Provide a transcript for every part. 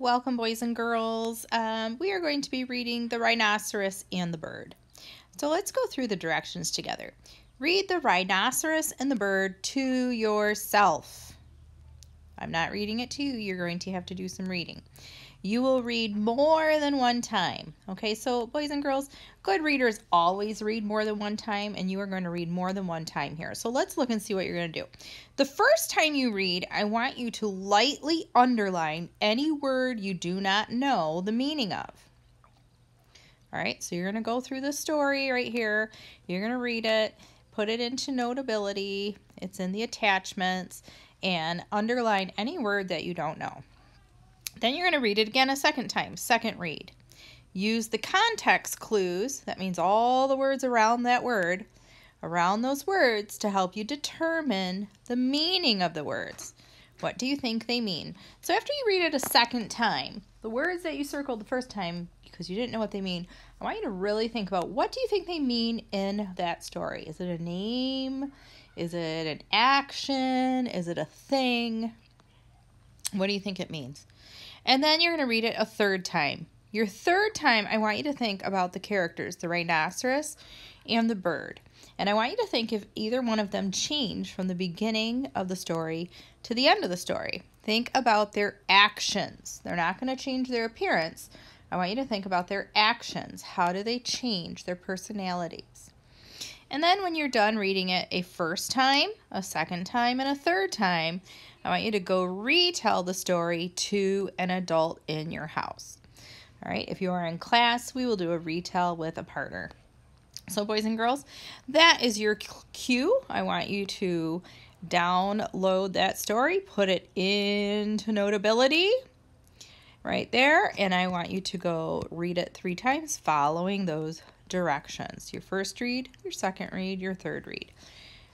Welcome, boys and girls. Um, we are going to be reading The Rhinoceros and the Bird. So let's go through the directions together. Read The Rhinoceros and the Bird to yourself. I'm not reading it to you. You're going to have to do some reading. You will read more than one time. Okay, so boys and girls, good readers always read more than one time, and you are going to read more than one time here. So let's look and see what you're going to do. The first time you read, I want you to lightly underline any word you do not know the meaning of. All right, so you're going to go through the story right here. You're going to read it, put it into Notability. It's in the attachments, and underline any word that you don't know. Then you're going to read it again a second time, second read. Use the context clues, that means all the words around that word, around those words to help you determine the meaning of the words. What do you think they mean? So after you read it a second time, the words that you circled the first time because you didn't know what they mean, I want you to really think about what do you think they mean in that story? Is it a name? Is it an action? Is it a thing? What do you think it means? And then you're going to read it a third time. Your third time, I want you to think about the characters, the rhinoceros and the bird. And I want you to think if either one of them changed from the beginning of the story to the end of the story. Think about their actions. They're not going to change their appearance. I want you to think about their actions. How do they change their personalities? And then when you're done reading it a first time, a second time, and a third time, I want you to go retell the story to an adult in your house. All right, if you are in class, we will do a retell with a partner. So, boys and girls, that is your cue. I want you to download that story, put it into Notability right there, and I want you to go read it three times following those directions. Your first read, your second read, your third read.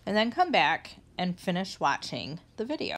And then come back and finish watching the video.